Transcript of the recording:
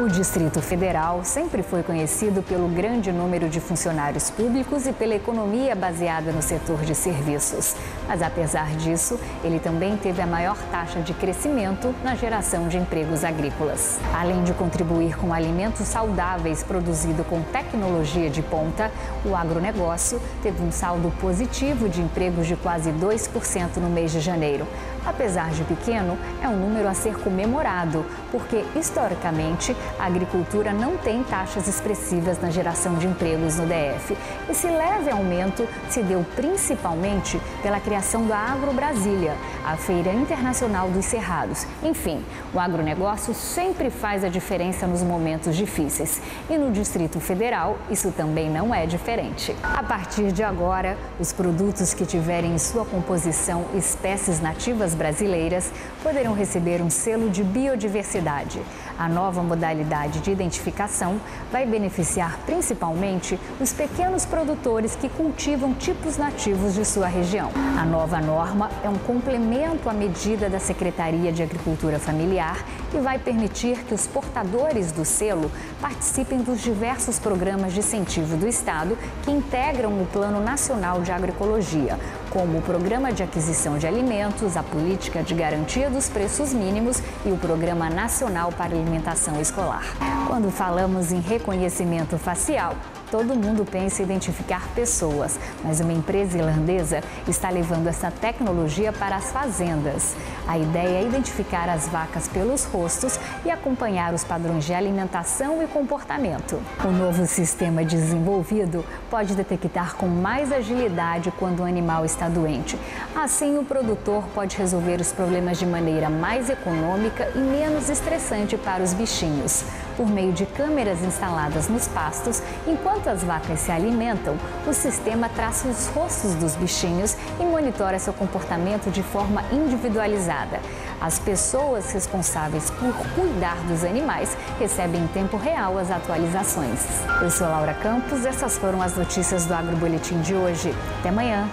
O Distrito Federal sempre foi conhecido pelo grande número de funcionários públicos e pela economia baseada no setor de serviços. Mas, apesar disso, ele também teve a maior taxa de crescimento na geração de empregos agrícolas. Além de contribuir com alimentos saudáveis produzidos com tecnologia de ponta, o agronegócio teve um saldo positivo de empregos de quase 2% no mês de janeiro. Apesar de pequeno, é um número a ser comemorado, porque historicamente a agricultura não tem taxas expressivas na geração de empregos no DF. Esse leve aumento se deu principalmente pela criação da Agro Brasília, a Feira Internacional dos Cerrados. Enfim, o agronegócio sempre faz a diferença nos momentos difíceis. E no Distrito Federal, isso também não é diferente. A partir de agora, os produtos que tiverem em sua composição espécies nativas brasileiras poderão receber um selo de biodiversidade. A nova modalidade de identificação vai beneficiar principalmente os pequenos produtores que cultivam tipos nativos de sua região. A nova norma é um complemento à medida da Secretaria de Agricultura Familiar e vai permitir que os portadores do selo participem dos diversos programas de incentivo do Estado que integram o Plano Nacional de Agroecologia, como o Programa de Aquisição de Alimentos, a Política de Garantia dos Preços Mínimos e o Programa Nacional para Alimentação Escolar. Quando falamos em reconhecimento facial, todo mundo pensa em identificar pessoas, mas uma empresa irlandesa está levando essa tecnologia para as fazendas. A ideia é identificar as vacas pelos rostos e acompanhar os padrões de alimentação e comportamento. O novo sistema desenvolvido pode detectar com mais agilidade quando o animal está doente. Assim, o produtor pode resolver os problemas de maneira mais econômica e menos estressante para os bichinhos. Por meio de câmeras instaladas nos pastos, enquanto as vacas se alimentam, o sistema traça os rostos dos bichinhos e monitora seu comportamento de forma individualizada. As pessoas responsáveis por cuidar dos animais recebem em tempo real as atualizações. Eu sou Laura Campos, essas foram as notícias do Agroboletim de hoje. Até amanhã.